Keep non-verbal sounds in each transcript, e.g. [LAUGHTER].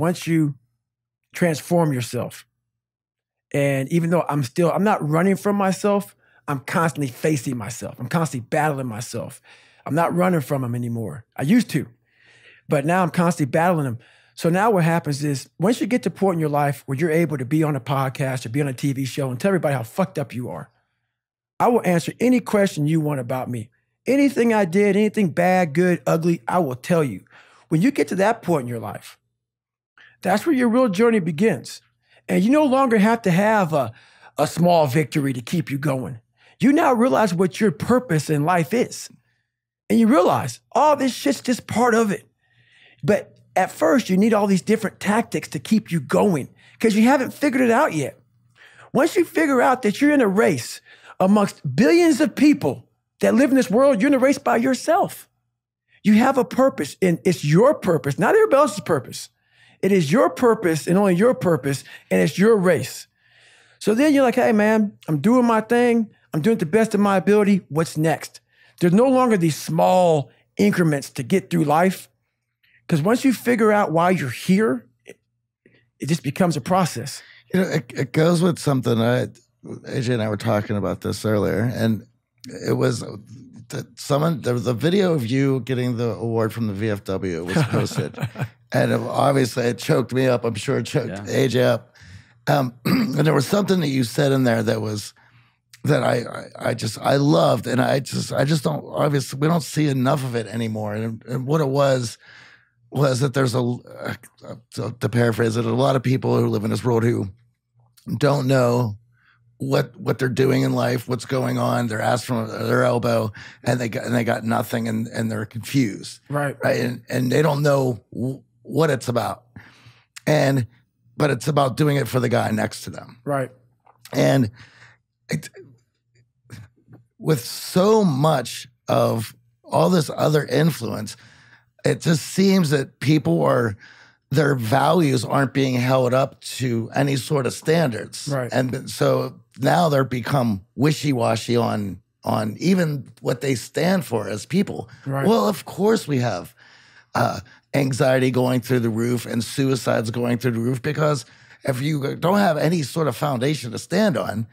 once you transform yourself, and even though I'm still, I'm not running from myself, I'm constantly facing myself. I'm constantly battling myself. I'm not running from them anymore. I used to, but now I'm constantly battling them. So now what happens is once you get to a point in your life where you're able to be on a podcast or be on a TV show and tell everybody how fucked up you are, I will answer any question you want about me. Anything I did, anything bad, good, ugly, I will tell you. When you get to that point in your life, that's where your real journey begins. And you no longer have to have a, a small victory to keep you going. You now realize what your purpose in life is. And you realize all this shit's just part of it. But at first, you need all these different tactics to keep you going because you haven't figured it out yet. Once you figure out that you're in a race amongst billions of people that live in this world, you're in a race by yourself. You have a purpose, and it's your purpose, not everybody else's purpose. It is your purpose and only your purpose, and it's your race. So then you're like, hey, man, I'm doing my thing. I'm doing the best of my ability. What's next? There's no longer these small increments to get through life. Because once you figure out why you're here, it, it just becomes a process. You know, it, it goes with something. I, AJ and I were talking about this earlier, and it was that someone there was a video of you getting the award from the VFW was [LAUGHS] posted, and it, obviously it choked me up. I'm sure it choked Yeah. AJ up. Um, [CLEARS THROAT] and there was something that you said in there that was that I, I I just I loved, and I just I just don't obviously we don't see enough of it anymore. And, and what it was was that there's a uh, to to paraphrase it, a lot of people who live in this world who don't know what what they're doing in life, what's going on. They're asked from their elbow, and they got and they got nothing, and and they're confused, Right. right? And and they don't know what it's about, and but it's about doing it for the guy next to them, Right. and it, with so much of all this other influence, it just seems that people are their values aren't being held up to any sort of standards. Right. And so now they're become wishy-washy on on even what they stand for as people. Right. Well, of course we have uh, anxiety going through the roof and suicides going through the roof because if you don't have any sort of foundation to stand on,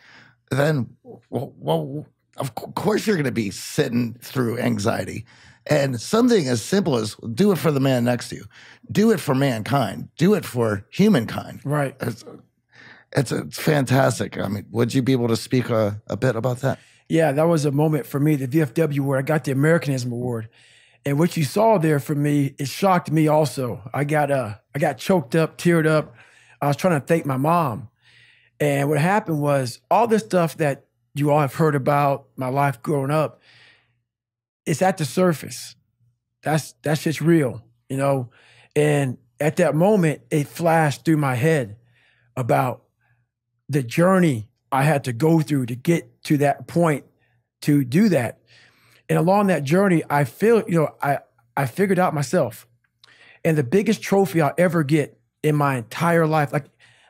then well, well of course you're going to be sitting through anxiety. And something as simple as do it for the man next to you, do it for mankind, do it for humankind. Right. It's it's, it's fantastic. I mean, would you be able to speak a, a bit about that? Yeah, that was a moment for me, the VFW where I got the Americanism Award. And what you saw there for me, it shocked me also. I got uh I got choked up, teared up. I was trying to thank my mom. And what happened was all this stuff that you all have heard about my life growing up, it's at the surface. That's that shit's real, you know. And at that moment, it flashed through my head about the journey I had to go through to get to that point to do that. And along that journey, I feel, you know, I I figured out myself. And the biggest trophy I'll ever get in my entire life, like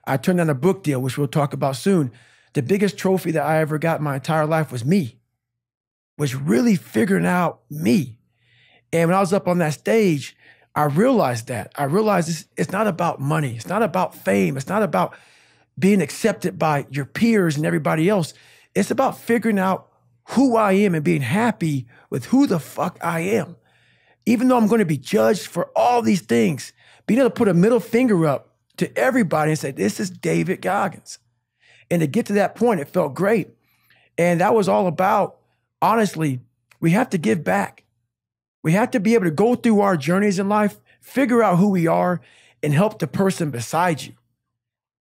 I turned down a book deal, which we'll talk about soon. The biggest trophy that I ever got in my entire life was me, was really figuring out me. And when I was up on that stage, I realized that. I realized it's, it's not about money. It's not about fame. It's not about being accepted by your peers and everybody else. It's about figuring out who I am and being happy with who the fuck I am. Even though I'm going to be judged for all these things, being able to put a middle finger up to everybody and say, This is David Goggins. And to get to that point, it felt great. And that was all about, honestly, we have to give back. We have to be able to go through our journeys in life, figure out who we are, and help the person beside you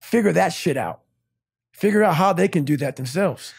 figure that shit out. Figure out how they can do that themselves.